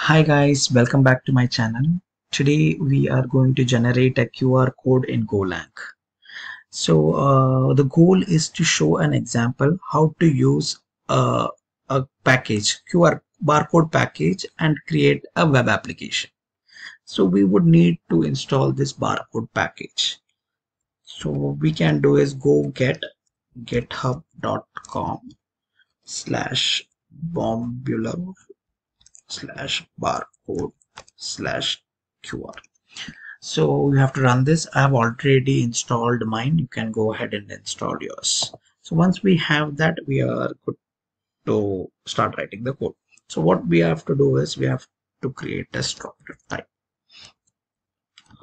Hi guys, welcome back to my channel. Today we are going to generate a QR code in Golang. So uh, the goal is to show an example how to use a, a package, QR barcode package and create a web application. So we would need to install this barcode package. So what we can do is go get github.com slash boombuler slash barcode slash QR. So you have to run this. I have already installed mine. You can go ahead and install yours. So once we have that, we are good to start writing the code. So what we have to do is we have to create a structure type.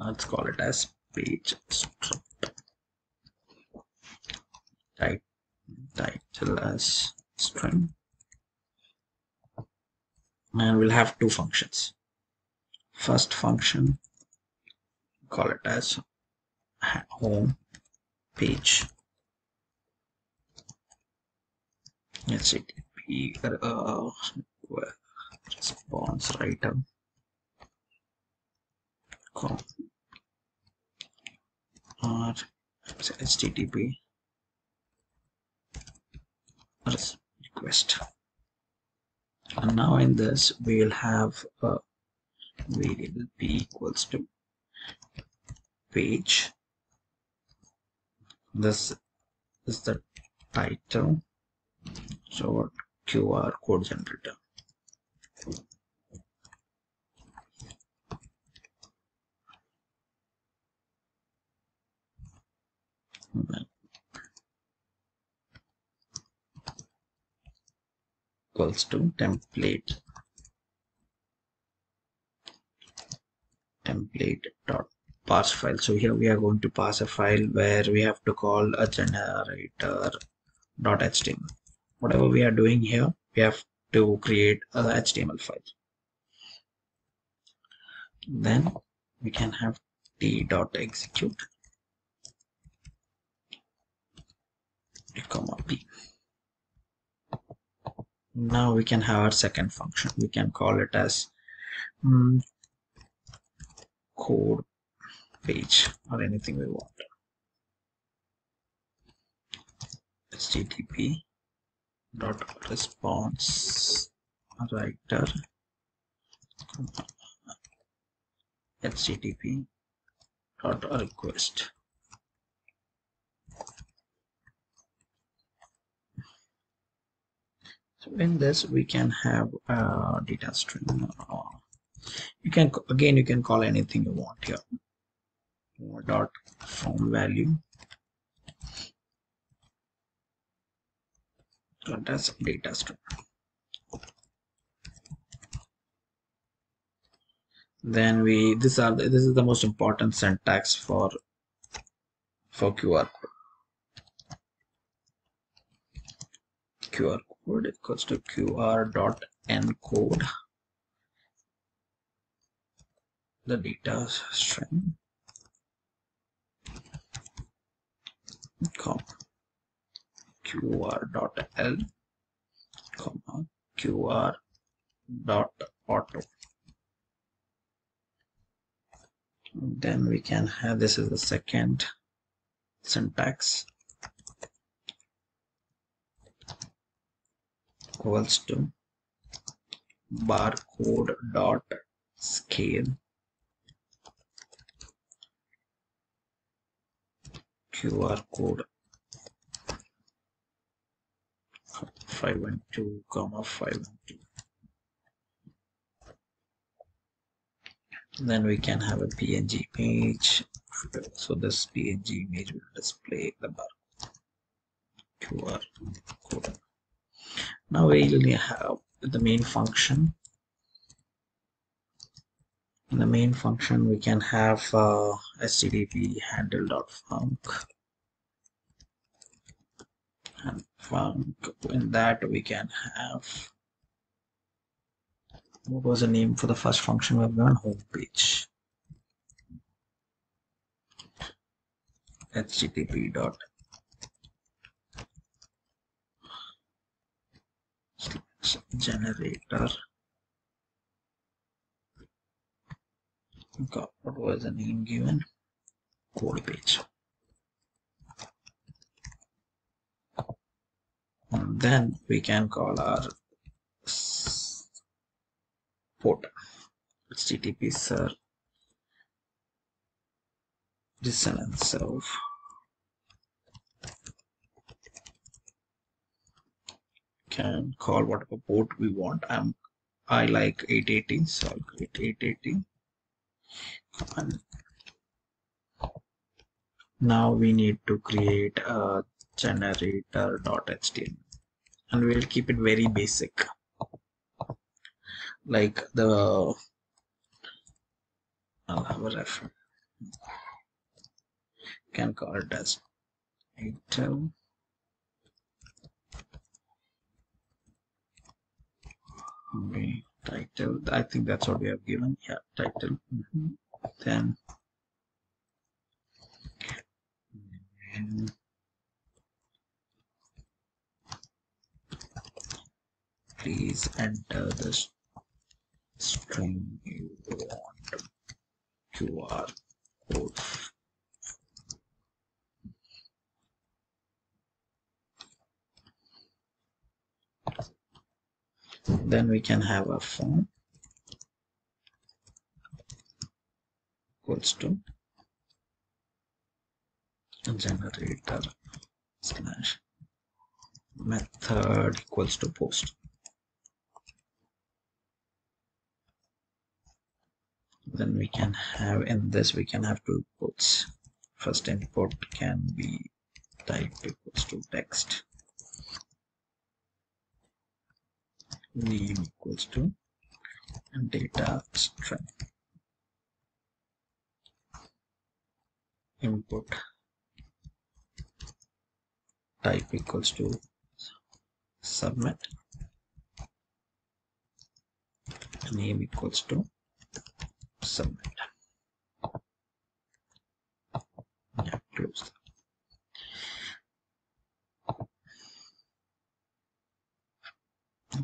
Let's call it as page struct. Type title as string and we'll have two functions. First function call it as home page. Http uh, response writer com. Or http request and now in this we'll have a variable p equals to page. This is the title. So qr code generator equals to template template dot parse file. So here we are going to pass a file where we have to call a generator dot html whatever we are doing here we have to create a html file. Then we can have t dot execute. Comma p now we can have our second function. We can call it as um, code page or anything we want. Http dot response writer http dot request so in this we can have a data string. You can again you can call anything you want here. Dot from value. Dot as data string. Then we this are this is the most important syntax for for qr code. Qr code equals to qr dot encode. The data string. Comma. Qr dot l. Comma. Qr dot auto. Then we can have this is the second syntax equals to barcode dot scale QR code 512 comma 512 then we can have a png image. So this png image will display the bar QR code now we only have the main function. In the main function we can have uh, http handle.func and func in that we can have what was the name for the first function we've given? Home page http dot generator. What was the name given? Code page. And then we can call our port http sir. Dissonance of can call whatever port we want. I'm i like 880 so i'll create 880 and now we need to create a generator.html and we'll keep it very basic. Like the I'll have a reference. Can call it as item okay title I think that's what we have given. Yeah title. Mm -hmm. then please enter the string you want. QR code then we can have a form. Equals to generator slash method equals to post. Then we can have in this we can have two inputs first input can be type equals to text name equals to data string input type equals to submit. Name equals to submit. Yeah close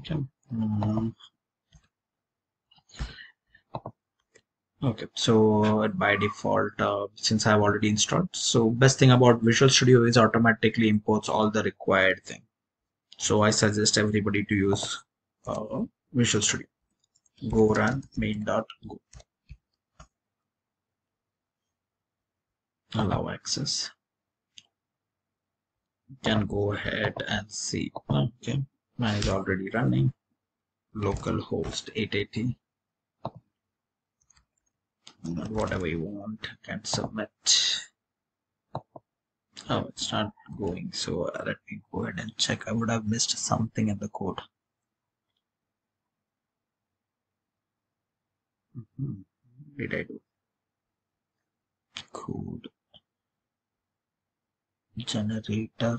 okay. Um, okay so by default uh, since i've already installed so best thing about visual studio is automatically imports all the required thing. So i suggest everybody to use uh, visual studio. Go run main dot go. Allow access. Can go ahead and see. Okay mine is already running. Localhost 880 whatever you want can submit. Oh it's not going so uh, let me go ahead and check. I would have missed something in the code. Mm -hmm. did i do? Code. Generator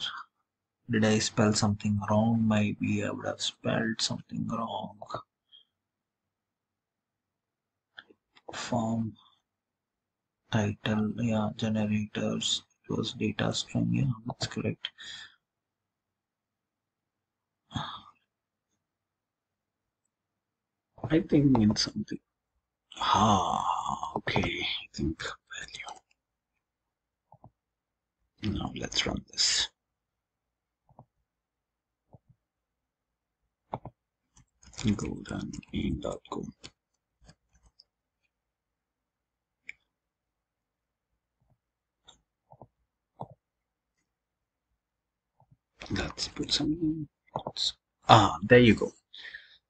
did I spell something wrong? Maybe I would have spelled something wrong. Form title yeah generators it was data string yeah that's correct. I think means something. Ah okay I think value. Now let's run this. Go down in.go. Let's put some ah there you go.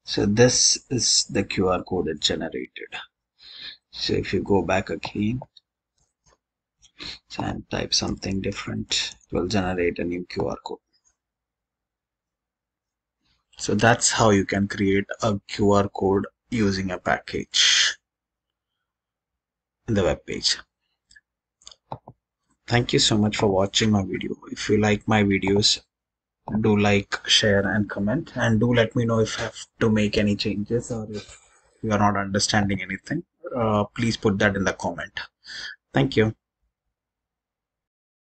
So this is the QR code it generated. So if you go back again and type something different it will generate a new QR code so that's how you can create a QR code using a package. In the web page. Thank you so much for watching my video. If you like my videos do like share and comment. And do let me know if I have to make any changes or if you are not understanding anything. Uh, please put that in the comment. Thank you